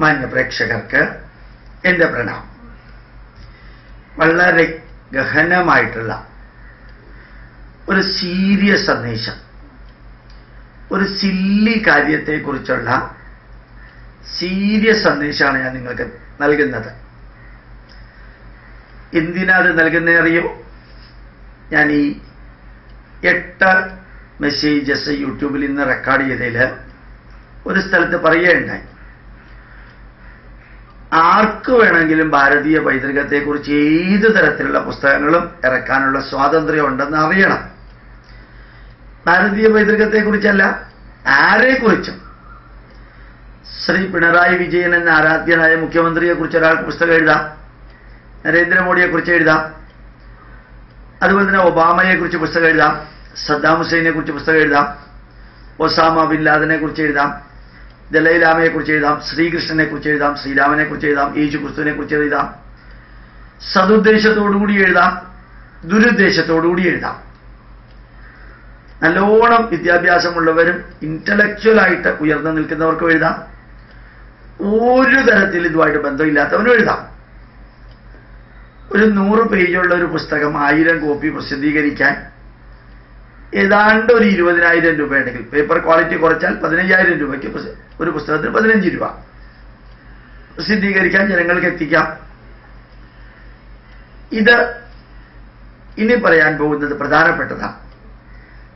മാന്യ പ്രേക്ഷകർക്ക് എന്റെ പ്രണാമം. വളരെ ഗഹനമായിട്ടുള്ള ഒരു സീരിയസ് സന്ദേശം ഒരു സില്ലി കാര്യത്തെക്കുറിച്ചുള്ള സീരിയസ് സന്ദേശമാണ് ഞാൻ നിങ്ങൾക്ക് നൽകുന്നത്. എന്തിനാ അത് നൽകുന്നത് അറിയോ? ഞാൻ ഈ എട്ട് മെസ്സേജസ് യൂട്യൂബിൽ ഇന്ന് റെക്കോർഡ് ചെയ്തതിൽ ഒരു സ്ഥലത്ത് പറയുകയുണ്ടായി. ആർക്ക് വേണമെങ്കിലും ഭാരതീയ പൈതൃകത്തെക്കുറിച്ച് ഏത് തരത്തിലുള്ള പുസ്തകങ്ങളും ഇറക്കാനുള്ള സ്വാതന്ത്ര്യം ഉണ്ടെന്ന് അറിയണം. ഭാരതീയ പൈതൃകത്തെക്കുറിച്ചല്ല ആരെക്കുറിച്ചും. ശ്രീ പിണറായി വിജയൻ എന്ന ആരാധ്യനായ മുഖ്യമന്ത്രിയെക്കുറിച്ച് ഒരാൾക്ക് പുസ്തകം എഴുതാം നരേന്ദ്രമോദിയെക്കുറിച്ച് എഴുതാം അതുപോലെ തന്നെ ഒബാമയെക്കുറിച്ച് പുസ്തകം എഴുതാം സദ്ദാം ഹുസൈനെ കുറിച്ച് പുസ്തകം എഴുതാം ഒസാമ ബിൻ ലാദനെ കുറിച്ച് എഴുതാം ദലൈലാമയെ കുറിച്ച് എഴുതാം ശ്രീകൃഷ്ണനെ കുറിച്ച് എഴുതാം ശ്രീരാമനെ കുറിച്ച് എഴുതാം യേശു ക്രിസ്തുവിനെ കുറിച്ച് എഴുതാം. സതുദ്ദേശത്തോടുകൂടി എഴുതാം ദുരുദ്ദേശത്തോടുകൂടി എഴുതാം. നല്ലോണം വിദ്യാഭ്യാസമുള്ളവരും ഇന്റലക്ച്വൽ ആയിട്ട് ഉയർന്നു നിൽക്കുന്നവർക്കും എഴുതാം. ഒരു തരത്തിൽ ഇതുമായിട്ട് ബന്ധമില്ലാത്തവനും എഴുതാം. ഒരു നൂറ് പേജുള്ള ഒരു പുസ്തകം ആയിരം കോപ്പി പ്രസിദ്ധീകരിക്കാൻ ഏതാണ്ട് ഒരു ഇരുപതിനായിരം രൂപയുണ്ടെങ്കിൽ പേപ്പർ ക്വാളിറ്റി കുറച്ചാൽ പതിനഞ്ചായിരം രൂപയ്ക്ക് ഒരു പുസ്തകത്തിന് പതിനഞ്ച് രൂപ. പ്രസിദ്ധീകരിക്കാൻ ജനങ്ങൾക്ക് എത്തിക്കാം. ഇത് ഇനി പറയാൻ പോകുന്നത് പ്രധാനപ്പെട്ടതാണ്.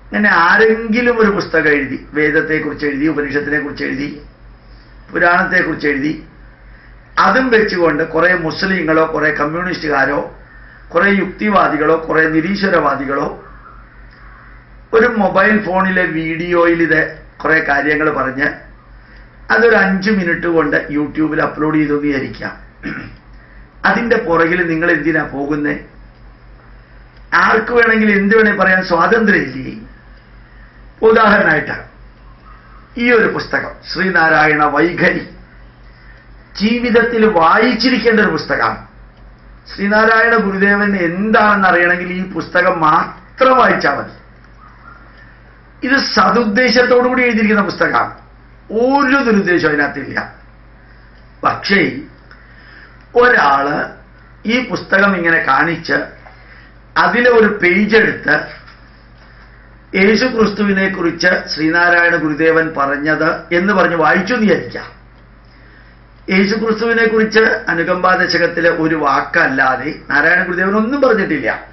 അങ്ങനെ ആരെങ്കിലും ഒരു പുസ്തകം എഴുതി വേദത്തെക്കുറിച്ച് എഴുതി ഉപനിഷത്തിനെ കുറിച്ച് എഴുതി പുരാണത്തെക്കുറിച്ച് എഴുതി അതും വെച്ചുകൊണ്ട് കുറേ മുസ്ലിങ്ങളോ കുറേ കമ്മ്യൂണിസ്റ്റുകാരോ കുറേ യുക്തിവാദികളോ കുറേ നിരീശ്വരവാദികളോ ഒരു മൊബൈൽ ഫോണിലെ വീഡിയോയിൽ ഇത് കുറെ കാര്യങ്ങൾ പറഞ്ഞ് അതൊരു അഞ്ച് മിനിറ്റ് കൊണ്ട് യൂട്യൂബിൽ അപ്ലോഡ് ചെയ്തു വിചാരിക്കാം. അതിന്റെ പുറകിൽ നിങ്ങൾ എന്തിനാ പോകുന്നേ? ആർക്ക് വേണമെങ്കിൽ എന്ത് വേണമെങ്കിൽ പറയാൻ സ്വാതന്ത്ര്യമില്ലേ? ഉദാഹരണമായിട്ട് ഈ ഒരു പുസ്തകം ശ്രീനാരായണ വൈഖരി ജീവിതത്തിൽ വായിച്ചിരിക്കേണ്ട ഒരു പുസ്തകമാണ്. ശ്രീനാരായണ ഗുരുദേവൻ എന്താണെന്ന് അറിയണമെങ്കിൽ ഈ പുസ്തകം മാത്രം വായിച്ചാൽ മതി. ഇത് സതുദ്ദേശത്തോടു കൂടി എഴുതിയിരിക്കുന്ന പുസ്തകമാണ്. ഒരു ദുരുദ്ദേശം അതിനകത്തില്ല. പക്ഷേ ഒരാൾ ഈ പുസ്തകം ഇങ്ങനെ കാണിച്ച് അതിലെ ഒരു പേജ് എടുത്ത് യേശു ക്രിസ്തുവിനെ കുറിച്ച് ശ്രീനാരായണ ഗുരുദേവൻ പറഞ്ഞത് എന്ന് പറഞ്ഞ് വായിച്ചു വിചാരിക്കാം യേശു ക്രിസ്തുവിനെ കുറിച്ച് അനുകമ്പാദശകത്തിലെ ഒരു വാക്കല്ലാതെ നാരായണ ഗുരുദേവൻ ഒന്നും പറഞ്ഞിട്ടില്ല.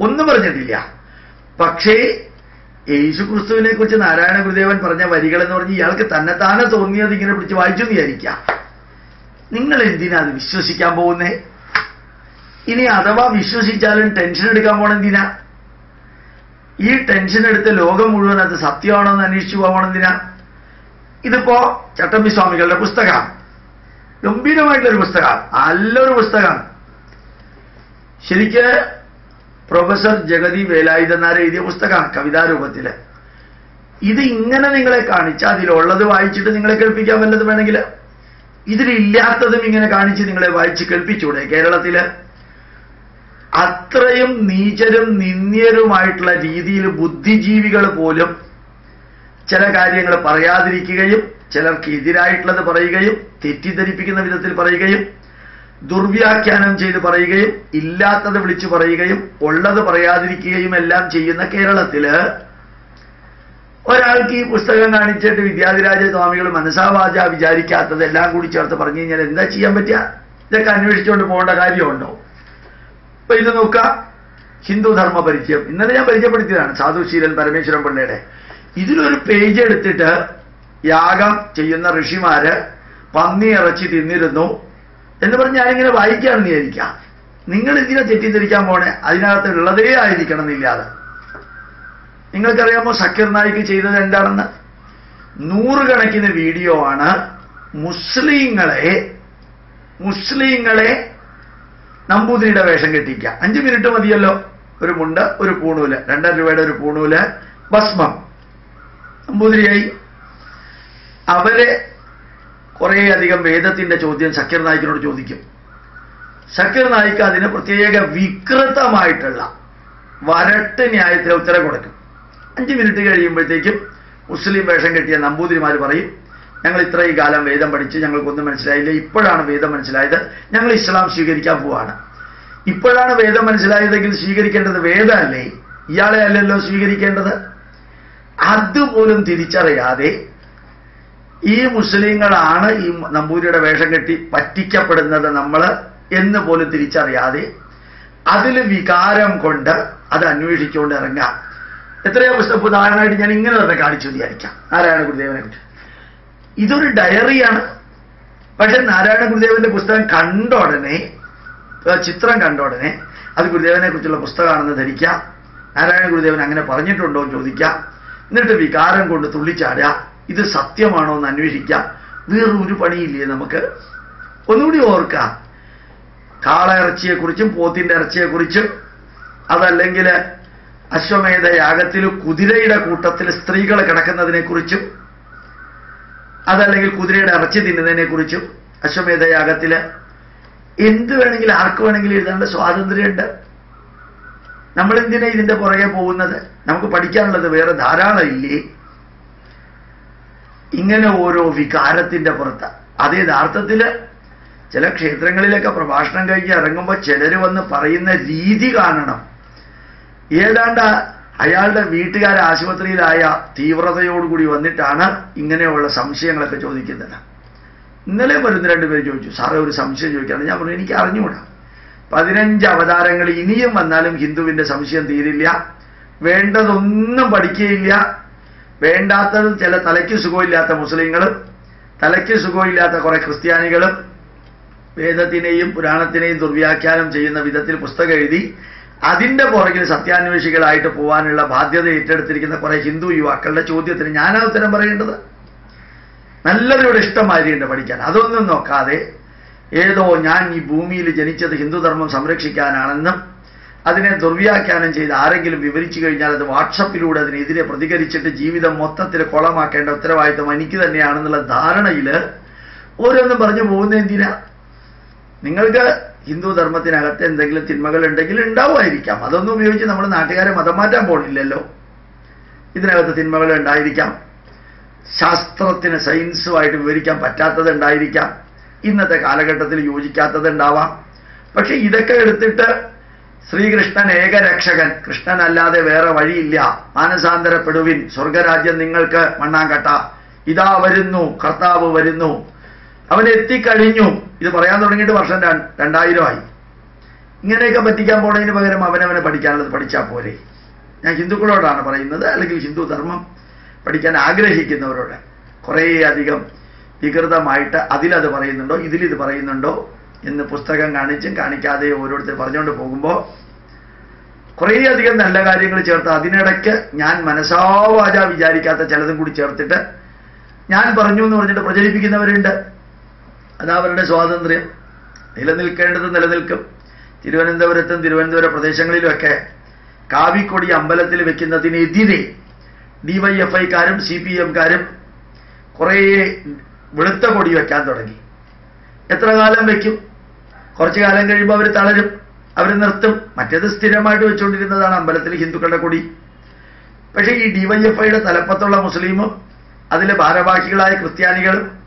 ഒന്നും പറഞ്ഞിട്ടില്ല. പക്ഷേ യേശു ക്രിസ്തുവിനെ കുറിച്ച് നാരായണ ഗുരുദേവൻ പറഞ്ഞ വരികൾ എന്ന് പറഞ്ഞ് ഇയാൾക്ക് തന്നെത്താനെ തോന്നിയത് ഇങ്ങനെ പിടിച്ച് വായിച്ചു വിചാരിക്കാം. നിങ്ങൾ എന്തിനാ അത് വിശ്വസിക്കാൻ പോകുന്നേ? ഇനി അഥവാ വിശ്വസിച്ചാലും ടെൻഷൻ എടുക്കാൻ പോണെന്തിനാ ഈ ടെൻഷൻ എടുത്ത് ലോകം മുഴുവൻ അത് സത്യമാണോ എന്ന് അന്വേഷിച്ചു പോകണം എന്തിനാ? ഇതിപ്പോ ചട്ടമ്പി സ്വാമികളുടെ പുസ്തകമാണ് ഗംഭീരമായിട്ടുള്ളൊരു പുസ്തകമാണ് നല്ലൊരു പുസ്തകമാണ് ശരിക്ക് പ്രൊഫസർ ജഗതി വേലായുധനാർ എഴുതിയ പുസ്തകമാണ് കവിതാരൂപത്തിൽ. ഇത് ഇങ്ങനെ നിങ്ങളെ കാണിച്ച് അതിലുള്ളത് വായിച്ചിട്ട് നിങ്ങളെ കേൾപ്പിക്കാൻ വല്ലത് വേണമെങ്കിൽ? ഇതിലില്ലാത്തതും ഇങ്ങനെ കാണിച്ച് നിങ്ങളെ വായിച്ച് കേൾപ്പിച്ചൂടെ കേരളത്തിൽ? അത്രയും നീചരും നിന്ദ്യരുമായിട്ടുള്ള രീതിയിൽ ബുദ്ധിജീവികൾ പോലും ചില കാര്യങ്ങൾ പറയാതിരിക്കുകയും ചിലർക്ക് എതിരായിട്ടുള്ളത് പറയുകയും തെറ്റിദ്ധരിപ്പിക്കുന്ന വിധത്തിൽ പറയുകയും ദുർവ്യാഖ്യാനം ചെയ്ത് പറയുകയും ഇല്ലാത്തത് വിളിച്ചു പറയുകയും ഉള്ളത് പറയാതിരിക്കുകയും എല്ലാം ചെയ്യുന്ന കേരളത്തിൽ ഒരാൾക്ക് ഈ പുസ്തകം കാണിച്ചിട്ട് വിദ്യാധിരാജ സ്വാമികൾ മനസാവാച വിചാരിക്കാത്തത് എല്ലാം കൂടി ചേർത്ത് പറഞ്ഞു കഴിഞ്ഞാൽ എന്താ ചെയ്യാൻ പറ്റുക? ഇതൊക്കെ അന്വേഷിച്ചുകൊണ്ട് പോകേണ്ട കാര്യമുണ്ടോ? അപ്പൊ ഇത് നോക്കാം ഹിന്ദു ധർമ്മ പരിചയം. ഇന്നലെ ഞാൻ പരിചയപ്പെടുത്തിയതാണ് സാധുശീലൻ പരമേശ്വരൻ പിള്ളയുടെ ഇതിലൊരു പേജ് എടുത്തിട്ട് യാഗം ചെയ്യുന്ന ഋഷിമാര് പന്നി ഇറച്ചി തിന്നിരുന്നു. എന്ന് പറഞ്ഞ് ഞാനിങ്ങനെ വായിക്കുകയാണെന്ന് വിചാരിക്കാം. നിങ്ങൾ ഇതിനെ തെറ്റിദ്ധരിക്കാൻ പോണേ അതിനകത്ത് ഉള്ളതേ ആയിരിക്കണം എന്നില്ലാതെ. നിങ്ങൾക്കറിയാമോ സക്കീർ നായിക്ക് ചെയ്തത് എന്താണെന്ന്? നൂറുകണക്കിന് വീഡിയോ ആണ് മുസ്ലിങ്ങളെ മുസ്ലിങ്ങളെ നമ്പൂതിരിയുടെ വേഷം കെട്ടിക്കുക. അഞ്ചു മിനിറ്റ് മതിയല്ലോ. ഒരു മുണ്ട് ഒരു പൂണൂൽ രണ്ടര രൂപയുടെ ഒരു പൂണൂൽ ഭസ്മം. നമ്പൂതിരിയായി. അവരെ കുറേയധികം വേദത്തിന്റെ ചോദ്യം സക്കർ നായിക്കിനോട് ചോദിക്കും. സക്കർ നായിക്ക് അതിന് പ്രത്യേക വികൃതമായിട്ടുള്ള വരട്ട് ന്യായത്തിന് ഉത്തരം കൊടുക്കും. അഞ്ച് മിനിറ്റ് കഴിയുമ്പോഴത്തേക്കും മുസ്ലിം വേഷം കെട്ടിയ നമ്പൂതിരിമാർ പറയും ഞങ്ങൾ ഇത്രയും കാലം വേദം പഠിച്ച് ഞങ്ങൾക്കൊന്നും മനസ്സിലായില്ല. ഇപ്പോഴാണ് വേദം മനസ്സിലായത്. ഞങ്ങൾ ഇസ്ലാം സ്വീകരിക്കാൻ പോവാണ്. ഇപ്പോഴാണ് വേദം മനസ്സിലായതെങ്കിൽ സ്വീകരിക്കേണ്ടത് വേദമല്ലേ? ഇയാളെ അല്ലല്ലോ സ്വീകരിക്കേണ്ടത്? അതുപോലും തിരിച്ചറിയാതെ ഈ മുസ്ലിങ്ങളാണ് ഈ നമ്പൂരിയുടെ വേഷം കെട്ടി പറ്റിക്കപ്പെടുന്നത് നമ്മൾ എന്ന് പോലും തിരിച്ചറിയാതെ അതിൽ വികാരം കൊണ്ട് അത് അന്വേഷിച്ചുകൊണ്ട് ഇറങ്ങാം എത്രയോ പുസ്തകം ഉദാഹരണമായിട്ട് ഞാൻ ഇങ്ങനെ തന്നെ കാണിച്ചു വിചാരിക്കാം. നാരായണ ഗുരുദേവനെ കുറിച്ച് ഇതൊരു ഡയറിയാണ്. പക്ഷെ നാരായണ ഗുരുദേവന്റെ പുസ്തകം കണ്ട ഉടനെ ചിത്രം കണ്ട ഉടനെ അത് ഗുരുദേവനെ കുറിച്ചുള്ള പുസ്തകമാണെന്ന് ധരിക്കാം നാരായണ ഗുരുദേവൻ അങ്ങനെ പറഞ്ഞിട്ടുണ്ടോ എന്ന് ചോദിക്കാം എന്നിട്ട് വികാരം കൊണ്ട് തുള്ളിച്ചാടുക. ഇത് സത്യമാണോ എന്ന് അന്വേഷിക്കാം. വേറൊരു പണിയില്ലേ നമുക്ക്? ഒന്നുകൂടി ഓർക്കാം. കാള ഇറച്ചിയെക്കുറിച്ചും പോത്തിന്റെ ഇറച്ചിയെക്കുറിച്ചും അതല്ലെങ്കിൽ അശ്വമേധ യാഗത്തിൽ കുതിരയുടെ കൂട്ടത്തിൽ സ്ത്രീകൾ കിടക്കുന്നതിനെക്കുറിച്ചും അതല്ലെങ്കിൽ കുതിരയുടെ ഇറച്ചി തിന്നുന്നതിനെക്കുറിച്ചും അശ്വമേധ യാഗത്തിൽ എന്ത് വേണമെങ്കിലും ആർക്ക് വേണമെങ്കിലും എഴുതാനുള്ള സ്വാതന്ത്ര്യമുണ്ട്. നമ്മൾ എന്തിനാ ഇതിന്റെ പുറകെ പോകുന്നത്? നമുക്ക് പഠിക്കാനുള്ളത് വേറെ ധാരാളം ഇല്ലേ ഇങ്ങനെ ഓരോ വികാരത്തിന്റെ പുറത്ത്. അത് യഥാർത്ഥത്തിൽ ചില ക്ഷേത്രങ്ങളിലൊക്കെ പ്രഭാഷണം കഴിഞ്ഞ് ഇറങ്ങുമ്പോൾ ചിലര് വന്ന് പറയുന്ന രീതി കാണണം. ഏതാണ്ട് അയാളുടെ വീട്ടുകാർ ആശുപത്രിയിലായ തീവ്രതയോടുകൂടി വന്നിട്ടാണ് ഇങ്ങനെയുള്ള സംശയങ്ങളൊക്കെ ചോദിക്കുന്നത്. ഇന്നലെ വരുന്ന രണ്ടുപേർ ചോദിച്ചു സാറേ ഒരു സംശയം ചോദിക്കാണ് ഞാൻ പറഞ്ഞു എനിക്ക് അറിഞ്ഞുകൂടാ പതിനഞ്ച് അവതാരങ്ങൾ ഇനിയും വന്നാലും ഹിന്ദുവിന്റെ സംശയം തീരില്ല. വേണ്ടതൊന്നും പഠിക്കുകയില്ല. വേണ്ടാത്തത് ചില തലയ്ക്ക് സുഖമില്ലാത്ത മുസ്ലിങ്ങളും തലയ്ക്ക് സുഖമില്ലാത്ത കുറെ ക്രിസ്ത്യാനികളും വേദത്തിനെയും പുരാണത്തിനെയും ദുർവ്യാഖ്യാനം ചെയ്യുന്ന വിധത്തിൽ പുസ്തകം എഴുതി അതിന്റെ പുറകിൽ സത്യാന്വേഷികളായിട്ട് പോകാനുള്ള ബാധ്യത ഏറ്റെടുത്തിരിക്കുന്ന കുറെ ഹിന്ദു യുവാക്കളുടെ ചോദ്യത്തിന് ഞാനാ ഉത്തരം പറയേണ്ടത്? നല്ലതിവിടെ ഇഷ്ടമായിട്ട് പഠിക്കാൻ. അതൊന്നും നോക്കാതെ ഏതോ ഞാൻ ഈ ഭൂമിയിൽ ജനിച്ചത് ഹിന്ദുധർമ്മം സംരക്ഷിക്കാനാണെന്നും അതിനെ ദുർവ്യാഖ്യാനം ചെയ്ത് ആരെങ്കിലും വിവരിച്ചു കഴിഞ്ഞാൽ അത് വാട്സപ്പിലൂടെ അതിനെതിരെ പ്രതികരിച്ചിട്ട് ജീവിതം മൊത്തത്തിൽ കൊളമാക്കേണ്ട ഉത്തരവാദിത്വം എനിക്ക് തന്നെയാണെന്നുള്ള ധാരണയിൽ ഓരോന്നും പറഞ്ഞു പോകുന്ന എന്തിനാ? നിങ്ങൾക്ക് ഹിന്ദു ധർമ്മത്തിനകത്ത് എന്തെങ്കിലും തിന്മകൾ ഉണ്ടെങ്കിൽ ഉണ്ടാവുമായിരിക്കാം. അതൊന്നും ഉപയോഗിച്ച് നമ്മൾ നാട്ടുകാരെ മതം മാറ്റാൻ പോണില്ലല്ലോ. ഇതിനകത്ത് തിന്മകൾ ഉണ്ടായിരിക്കാം. ശാസ്ത്രത്തിന് സയൻസുമായിട്ട് വിവരിക്കാൻ പറ്റാത്തത് ഉണ്ടായിരിക്കാം. ഇന്നത്തെ കാലഘട്ടത്തിൽ യോജിക്കാത്തത് ഉണ്ടാവാം. പക്ഷെ ഇതൊക്കെ എടുത്തിട്ട് ശ്രീകൃഷ്ണൻ ഏകരക്ഷകൻ. കൃഷ്ണനല്ലാതെ വേറെ വഴിയില്ല. മാനസാന്തരപ്പെടുവിൻ. സ്വർഗരാജ്യം നിങ്ങൾക്ക് മണ്ണാങ്കട്ട. ഇതാ വരുന്നു കർത്താവ് വരുന്നു. അവൻ എത്തിക്കഴിഞ്ഞു. ഇത് പറയാൻ തുടങ്ങിയിട്ട് വർഷം രണ്ടായിരമായി. ഇങ്ങനെയൊക്കെ പറ്റിക്കാൻ പോണതിന് പകരം അവനവനെ പഠിക്കാനുള്ളത് പഠിച്ചാൽ പോരെ. ഞാൻ ഹിന്ദുക്കളോടാണ് പറയുന്നത് അല്ലെങ്കിൽ ഹിന്ദു ധർമ്മം പഠിക്കാൻ ആഗ്രഹിക്കുന്നവരോട്. കുറേയധികം വികൃതമായിട്ട് അതിലത് പറയുന്നുണ്ടോ ഇതിലിത് പറയുന്നുണ്ടോ എന്ന് പുസ്തകം കാണിച്ചും കാണിക്കാതെ ഓരോരുത്തർ പറഞ്ഞുകൊണ്ട് പോകുമ്പോൾ കുറേയധികം നല്ല കാര്യങ്ങൾ ചേർത്ത് അതിനിടയ്ക്ക് ഞാൻ മനസാവാച വിചാരിക്കാത്ത ചിലതും കൂടി ചേർത്തിട്ട് ഞാൻ പറഞ്ഞു എന്ന് പറഞ്ഞിട്ട് പ്രചരിപ്പിക്കുന്നവരുണ്ട്. അതവരുടെ സ്വാതന്ത്ര്യം. നിലനിൽക്കേണ്ടത് നിലനിൽക്കും. തിരുവനന്തപുരത്തും തിരുവനന്തപുരം പ്രദേശങ്ങളിലുമൊക്കെ കാവിക്കൊടി അമ്പലത്തിൽ വെക്കുന്നതിനെതിരെ ഡിവൈഎഫ്ഐക്കാരും സി പി എംകാരും കുറേ വെളുത്ത കൊടി വയ്ക്കാൻ തുടങ്ങി. എത്ര കാലം വെക്കും? കുറച്ചു കാലം കഴിയുമ്പോൾ അവർ തളരും. അവർ നിർത്തും. മറ്റേത് സ്ഥിരമായിട്ട് വെച്ചുകൊണ്ടിരുന്നതാണ് അമ്പലത്തിൽ ഹിന്ദുക്കളുടെ കൊടി. പക്ഷേ ഈ ഡിവൈഎഫ്ഐയുടെ തലപ്പത്തുള്ള മുസ്ലിമും അതിലെ ഭാരവാഹികളായ ക്രിസ്ത്യാനികളും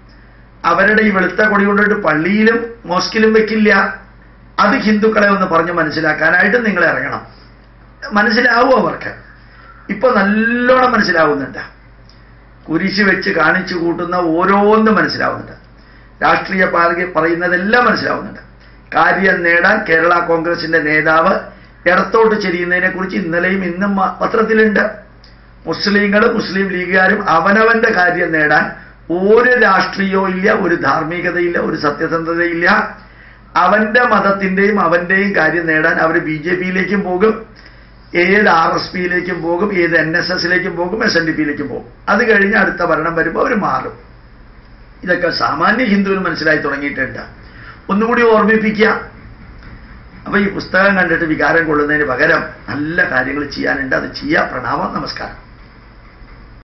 അവരുടെ ഈ വെളുത്ത കൊടി കൊണ്ടിട്ട് പള്ളിയിലും മോസ്കിലും വെക്കില്ല. അത് ഹിന്ദുക്കളെ ഒന്ന് പറഞ്ഞ് മനസ്സിലാക്കാനായിട്ട് നിങ്ങൾ ഇറങ്ങണം. മനസ്സിലാവും അവർക്ക്? ഇപ്പൊ നല്ലോണം മനസ്സിലാവുന്നുണ്ട്. കുരിശ് വെച്ച് കാണിച്ചു കൂട്ടുന്ന ഓരോന്നും മനസ്സിലാവുന്നുണ്ട്. രാഷ്ട്രീയ പാർട്ടി പറയുന്നതെല്ലാം മനസ്സിലാവുന്നുണ്ട്. കാര്യം നേടാൻ കേരള കോൺഗ്രസിന്റെ നേതാവ് ഇടത്തോട്ട് ചെരിയുന്നതിനെ കുറിച്ച് ഇന്നലെയും ഇന്നും പത്രത്തിലുണ്ട്. മുസ്ലിങ്ങളും മുസ്ലിം ലീഗുകാരും അവനവന്റെ കാര്യം നേടാൻ ഒരു രാഷ്ട്രീയവും ഇല്ല ഒരു ധാർമ്മികതയില്ല ഒരു സത്യസന്ധതയില്ല. അവന്റെ മതത്തിന്റെയും അവന്റെയും കാര്യം നേടാൻ അവർ ബി ജെ പിയിലേക്കും പോകും ഏത് ആർ എസ് പിയിലേക്കും പോകും ഏത് എൻ എസ് എസിലേക്കും പോകും എസ് എൻ ഡി പിയിലേക്കും പോകും. അത് കഴിഞ്ഞ് അടുത്ത ഭരണം വരുമ്പോൾ അവർ മാറും. ഇതൊക്കെ സാമാന്യ ഹിന്ദുവിന് മനസ്സിലായി തുടങ്ങിയിട്ടുണ്ട്. ഒന്നുകൂടി ഓർമ്മിപ്പിക്കുക. അപ്പൊ ഈ പുസ്തകം കണ്ടിട്ട് വികാരം കൊള്ളുന്നതിന് പകരം നല്ല കാര്യങ്ങൾ ചെയ്യാനുണ്ട്. അത് ചെയ്യാം. പ്രണാമം നമസ്കാരം.